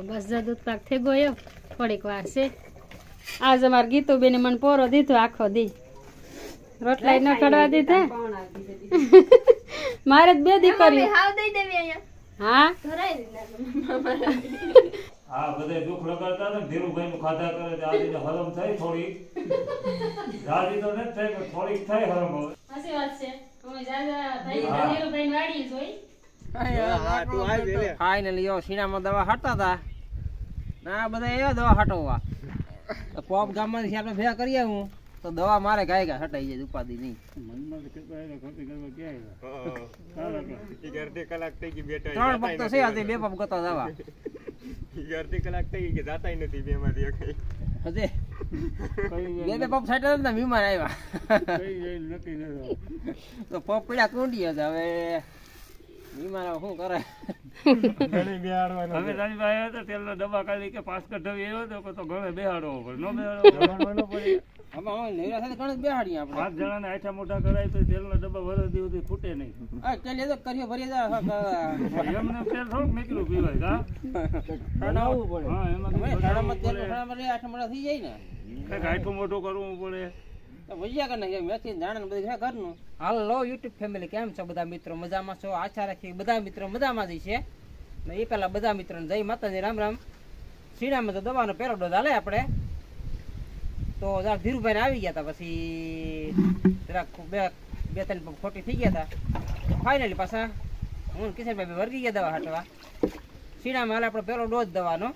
તો બસ જો દૂધ પાક થઈ ગયો. થોડીક વાર છે. આજ મારે ગીતુ બેને મને પોરો દીધો આખો દી. રોટલા ન કરવા દીધા. મારે બે અહીંયા. હા? હા બધા દુઃખ લગાડતા ને ધીરુભાઈ નું ખાધા કરે તે આજે હરમ થઈ થોડી. જાજી તો નથી થઈ પણ થોડીક થઈ હરમ હવે. સાચી વાત છે. અમે જાજા ભાઈ ધીરુભાઈ વાડી જોઈ. ફાઇનલી યો સીનામાં દવા હટતા હતા. ના બધા એવા દવા હટવવા. તો પોપ ગામમાંથી આપણે ભેગા કરીએ હું તો દવા મારે ગાય ગાય હટાઈ જાય ઉપાધિ નહીં. અડધી કલાક થઈ ગઈ બેઠા ત્રણ પગ તો છે આજે બે પગ ગતા જવા. અડધી કલાક થઈ ગઈ કે જાતા નથી બે માંથી હજે. બે બે પપ સાઈડ હતા બીમાર આવ્યા. તો પગ પડ્યા કુંડી હતા હવે બીમાર શું કરે? ઘણી બેહાડવાનો હવે હતા તેલનો ડબ્બા કાઢી કે પાસ કઢાવી આવ્યો હતો કે તો ઘરે બેહાડવો પડે. ન બેહાડવો પડે. આમાં હવે સાથે ઘણું જ આપણે. પાંચ જણાને આઠા મોટા કરાય તો તેલનો ડબ્બા વરદી સુધી ફૂટે નહીં. આ તેલ તો કર્યો ભરી જાય એમને તેલ થોડુંક નીકળ્યું પીવાય કા? ઠંડાવવું પડે. હા એમાં ઠંડામાં તેલ ઠંડામાં રે આઠ મોડા થઈ જાય ને. કંઈક આઠું મોટું કરવું પડે. કરી નાખીએ મેથી દાણા બધું છે ઘરનું. હાલો, યુટ્યુબ ફેમિલી કેમ છો બધા મિત્રો? મજામાં છો? આશા રાખી બધા મિત્રો મજામાં છે. ને એ પહેલા બધા મિત્રોને જય માતાજી, રામ રામ. શ્રીરામ તો દવાનો પહેલો ડોઝ હાલે આપણે. તો જરા ધીરુભાઈને આવી ગયા હતા પછી જરાક બે બે, ત્રણ ખોટી થઈ ગયા હતા ફાઇનલી પાછા હું કિશનભાઈ વર્ગી ગયા દવા હાટવા. શ્રીરામ હાલે આપણે પહેલો ડોઝ દવાનો.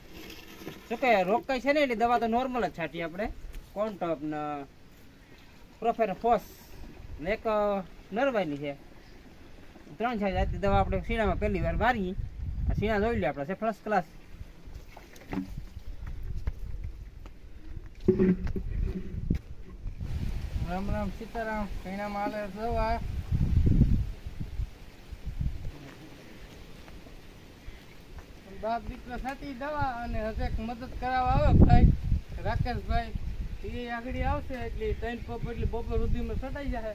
શું કે રોકાય છે ને, એટલે દવા તો નોર્મલ જ છાંટીએ આપણે. કોન્ટોપ ને પ્રોફેર ફોસ ને એક નરવાઈની છે. ત્રણ ચાર જાતની દવા આપણે શીણામાં પહેલી વાર મારી આ શીણા જોઈ લે આપણે છે ફર્સ્ટ ક્લાસ રામ રામ સીતારામ કઈના માલે દવા. બાપ દીકરો થતી દવા અને હજેક મદદ કરાવવા આવે ભાઈ. રાકેશભાઈ એ આગળ આવશે એટલે ત્રણ પપ એટલે બપોર સુધીમાં સટાઈ જશે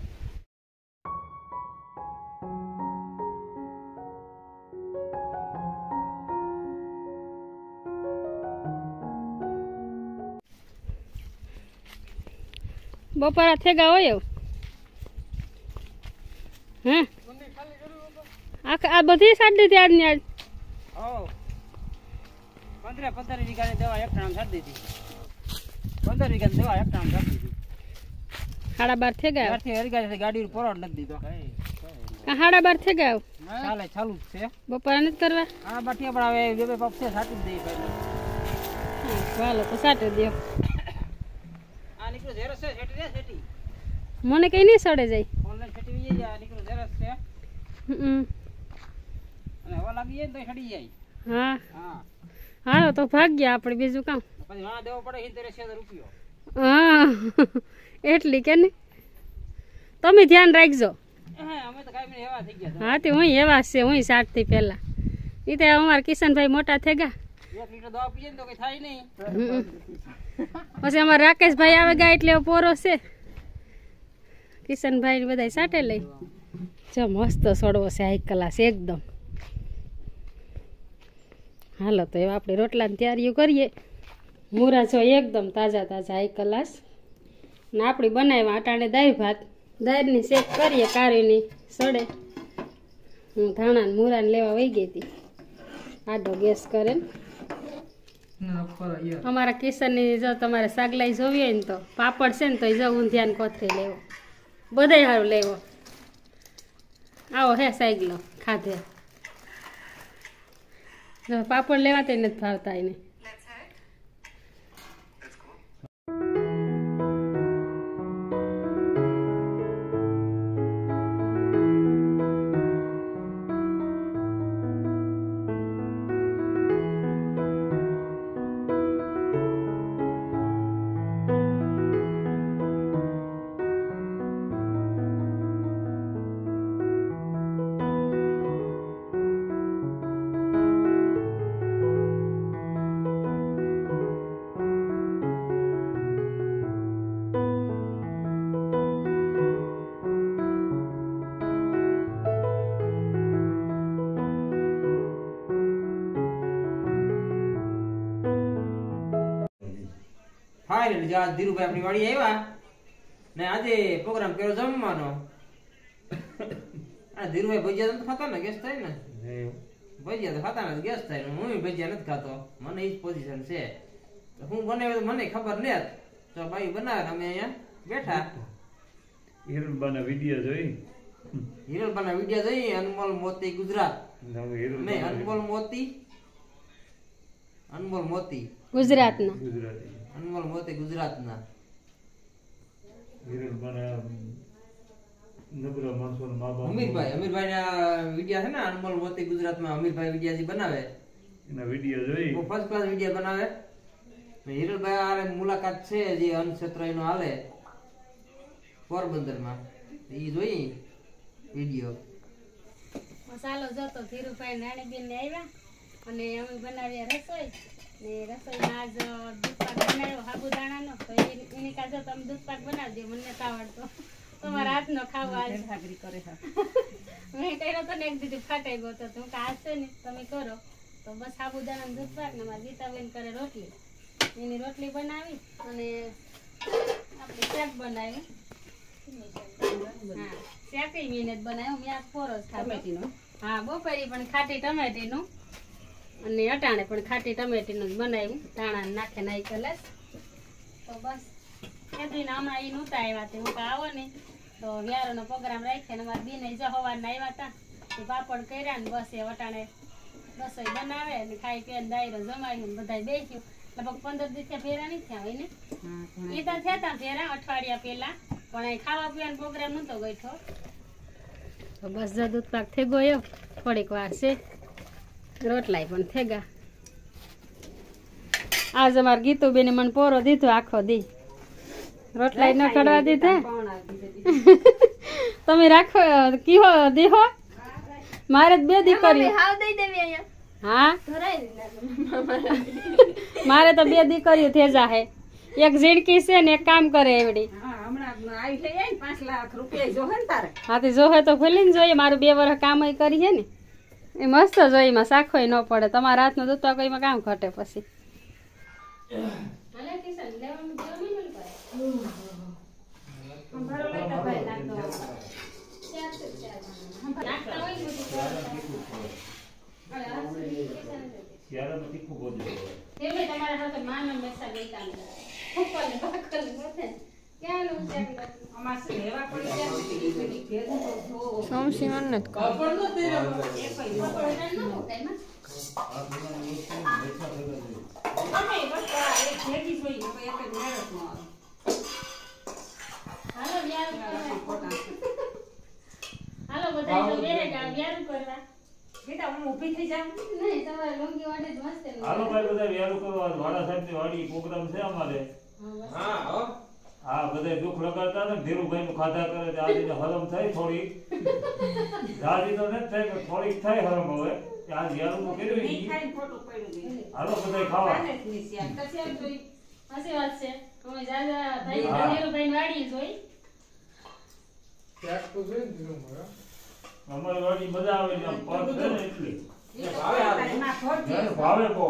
બપોરા થેગા હોય એવું? હે આખ- આ બધી સાડી દીધી આજની આજ? પંદર પંદર વીઘાની દવા એક ટાણા છાડી દીધી દવા દીધી. સાડા બાર થઈ ગયા? ગાડી પોરો નથી દીધો. સાડા બાર આવ્યો ચાલે ચાલુ જ છે. બપોરા નથી કરવા? આ બાટી પણ હવે બે બે છાટી જ દઈએ પહેલા ચાલો તો સાટી દો આ નીકળ્યું ઝેરસ છે છેટી રે છેટી મને કઈ નહીં સડે જાય. ઓનલાઈન છેટી વી જાય છે. હમ. અને હવા લાગી જાય ને તો છડી જાય. હા. હા. હાલો તો ભાગ્યા આપણે બીજું કામ. પછી વાણા દેવો પડે સિત્તેર હજાર રૂપિયો હા એટલી કે ને? તમે ધ્યાન રાખજો. હા તો હા એવા છે હું સાતથી પહેલા. એ તો અમારા કિશનભાઈ મોટા થઈ ગયા. પછી અમારા રાકેશભાઈ આવે ગયા એટલે પોરો છે. કિશનભાઈ ને બધા સાટે લઈ. જો મસ્ત સોડવો છે હાઈ ક્લાસ એકદમ. હાલો તો એવા આપણે રોટલાની તૈયારીઓ કરીએ. મૂરા જો એકદમ તાજા તાજા એક કલાસ. ને આપણી બનાવ્યા અટાણે દાળ ભાત. દાળની શેક કરીએ કારીની સડે. હું ધાણા મૂરાને લેવા વહી ગઈ હતી. આડો ગેસ કરે ને. અમારા કિશનની જો તમારે સાગલાઈ જોવી હોય ને તો પાપડ છે ને તો જો ઊંધિયાને કોથરી લેવો. બધાય સારું લેવો. આવો હે સાગલો ખાધે. જો પાપડ લેવા તે નથી ભાવતા એને. ફાઇનલ જો આ ધીરુભાઈ આપણી વાડી આવ્યા. ને આજે પ્રોગ્રામ કર્યો જમવાનો. આ ધીરુભાઈ ભજીયા તો ખાતા ને ગેસ થાય ને? ભજીયા તો ખાતા નથી ગેસ થાય હું ભજીયા નથી ખાતો. મને એ જ પોઝિશન છે. તો હું બનાવ્યો તો મને ખબર ને તો ભાઈ બનાવે અમે અહીંયા બેઠા. હિરલબાના વીડિયો જોઈ? હિરલબાના વીડિયો જોઈ અનમોલ મોતી ગુજરાત. નહીં અનમોલ મોતી અનમોલ મોતી. ગુજરાતના. ગુજરાતી અનમોલ મોતી ગુજરાતના. અમીરભાઈ અમીરભાઈ ના વિડિયા છે ને અનમોલ મોતી ગુજરાતમાં અમીરભાઈ વિડિયાજી બનાવે. એના વીડિયો જોઈ. ફર્સ્ટ ક્લાસ વિડિયા બનાવે. હિરલભાઈ હારે મુલાકાત છે જે અનક્ષેત્ર એનો હાલે. પોરબંદરમાં. એ જોઈ વીડિયો. મસાલો જોતો ધીરુભાઈ નાણીબેન ને આવ્યા અને અમે બનાવ્યા રસોઈ. ને રસોઈમાં આજ દૂધપાક બનાવ્યો સાબુદાણાનો. તો એની કાજે તમે દૂધપાક બનાવજો મને તો આવડતો. તમારા હાથનો ખાવા આજ. મેં કર્યો તો ને એક દીધું ફાટાઈ ગયો તો. હું કાજ છે ને તમે કરો. તો બસ સાબુદાણા દૂધપાક ને મારા ગીતાબેન કરે રોટલી. એની રોટલી બનાવી અને આપણે શાક બનાવ્યું. હા શાકઈ મહેનત બનાવ્યું. મેં આ ફોરો જ ખાધો. હા બપોરી પણ ખાટી ટમેટીનું. અને અટાણે પણ ખાટી ટમેટીનું જ બનાવ્યું. ધાણા નાખે નાઈ કલસ તો બસ. કીધું ને હમણાં ઈ નહોતા આવ્યા તે. હું આવો ને. તો વ્યારોનો પ્રોગ્રામ રાખ્યો ને અમારા બેન જ સવારના આવ્યા હતા એ પાપડ કર્યા ને બસ એ અટાણે રસોઈ બનાવે ને ખાઈ પીને દાયરો જમાવી ને બધા બેસ્યું. લગભગ પંદર દિવસે ફેરા નહીં થયા હોય ને? એ તો થયા હતા ફેરા અઠવાડિયા પહેલા. પણ અહીં ખાવા પીવાનો પ્રોગ્રામ નહોતો ગયો તો બસ જો દૂધ પાક થઈ ગયો થોડીક વાર છે. રોટલાય પણ થેગા. આજ અમારે ગીતુબેને મને પોરો દીધો આખો દી. રોટલાય ન કરવા દીધા? તમે રાખો કીહો દીહો મારે જ બે દીકરીઓ હાવ દઈ દેવી અહીંયા. હા? મારે તો બે દીકરીઓ થેજા હે. એક ઝીણકી છે ને એક કામ કરે એવડી. હાથી જોહે તો ભૂલીને જોઈએ મારું બે વર્ષ કામ કરી છે ને. એ મસ્ત જોઈએ એમાં સાખોય ન પડે. તમારા હાથનું દૂધ તો કોઈમાં કામ ઘટે પછી. જ તમારા સાથે માનવ મેસા લેતા નહીં. ઉપરને ભાખરને બધે. ક્યાંનું છે? સોમસી મને નથી ન. હાલો બધા જો બેરે જા વ્યારું કરવા. નહીં, તમારે લુંગી વાટે જ મસ્ત હાલો ભાઈ બધા વ્યારું કરવા વાડા સાહેબ વાડી પ્રોગ્રામ છે અમારે હા હો હા બધા દુઃખ લગાડતા ને ધીરુભાઈ નું ખાધા કરે દાદી આજે હરમ થઈ થોડી દાદી તો નથી થાય પણ થોડીક થાય હરમ હવે. કે આ વ્યારું તો કર્યું. હાલો બધા ખાવા. સાચી વાત છે. અમે જાજા ભાઈ ધીરુભાઈ વાડી જોઈ. અમારી વાડી મજા આવે છે પગ છે ને એટલી. ભાવે ભાવે બહુ.